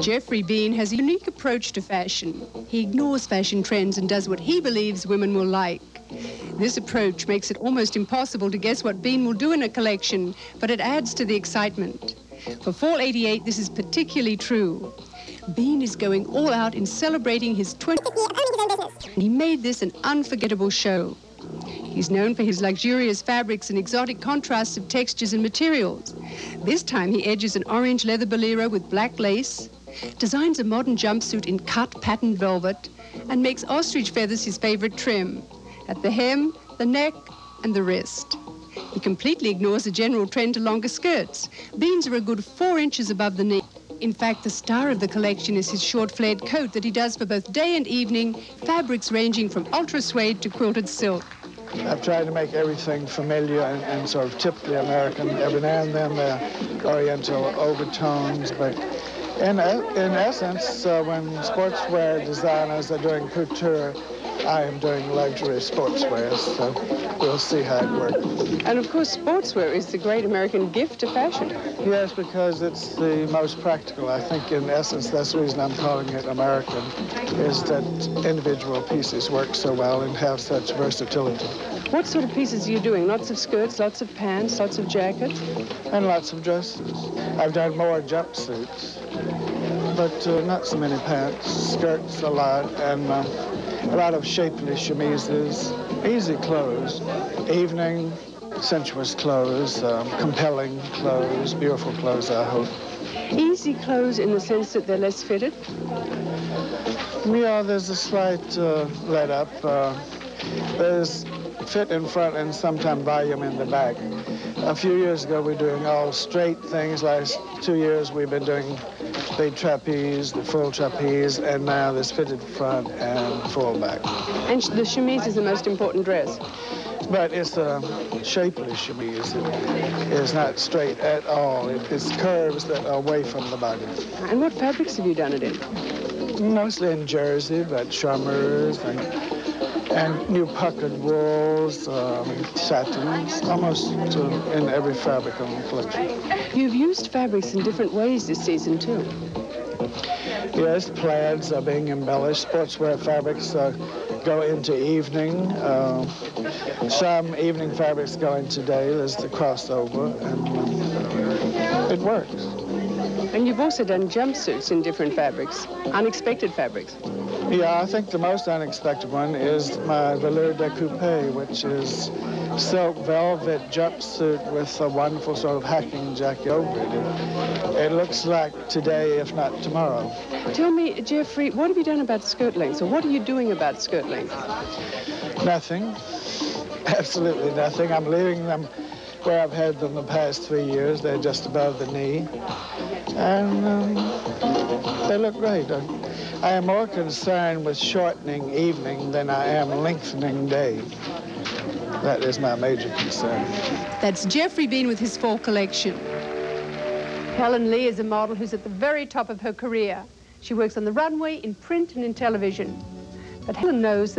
Geoffrey Beene has a unique approach to fashion. He ignores fashion trends and does what he believes women will like. This approach makes it almost impossible to guess what Beene will do in a collection, but it adds to the excitement. For Fall 88, this is particularly true. Beene is going all out in celebrating his 20th year owning his own business. He made this an unforgettable show. He's known for his luxurious fabrics and exotic contrasts of textures and materials. This time he edges an orange leather bolero with black lace, designs a modern jumpsuit in cut patterned velvet, and makes ostrich feathers his favorite trim at the hem, the neck, and the wrist. He completely ignores the general trend to longer skirts. Beene's are a good four inches above the knee. In fact, the star of the collection is his short flared coat that he does for both day and evening, fabrics ranging from ultra suede to quilted silk. I've tried to make everything familiar and, and sort of typically American. Every now and then there are Oriental overtones, but in, in essence, uh, when sportswear designers are doing couture, I am doing luxury sportswear, so we'll see how it works. And of course, sportswear is the great American gift to fashion. Yes, because it's the most practical. I think, in essence, that's the reason I'm calling it American, is that individual pieces work so well and have such versatility. What sort of pieces are you doing? Lots of skirts, lots of pants, lots of jackets? And lots of dresses. I've done more jumpsuits, but uh, not so many pants. Skirts a lot, and uh, a lot of shapely chemises, easy clothes, evening, sensuous clothes, um, compelling clothes, beautiful clothes, I hope. Easy clothes in the sense that they're less fitted? Yeah, there's a slight uh, let up. Uh, there's fit in front and sometimes volume in the back. A few years ago, we were doing all straight things. Last two years, we've been doing the trapeze, the full trapeze, and now this fitted front and full back. And the chemise is the most important dress? But it's a shapely chemise. It is not straight at all. It, it's curves that are away from the body. And what fabrics have you done it in? Mostly in jersey, but Charmeuse and and new puckered wools, um, satins, almost uh, in every fabric on the collection. You've used fabrics in different ways this season, too. Yes, plaids are being embellished. Sportswear fabrics uh, go into evening. Uh, some evening fabrics go into day. There's the crossover, and it works. And you've also done jumpsuits in different fabrics, unexpected fabrics. Yeah, I think the most unexpected one is my velour découpé, which is silk velvet jumpsuit with a wonderful sort of hacking jacket over it. It looks like today, if not tomorrow. Tell me, Geoffrey, what have you done about skirt length, or what are you doing about skirt length? Nothing. Absolutely nothing. I'm leaving them where I've had them the past three years. They're just above the knee. And um, they look great. I am more concerned with shortening evening than I am lengthening day. That is my major concern. That's Geoffrey Beene with his fall collection. Helen Lee is a model who's at the very top of her career. She works on the runway, in print, and in television. But Helen knows that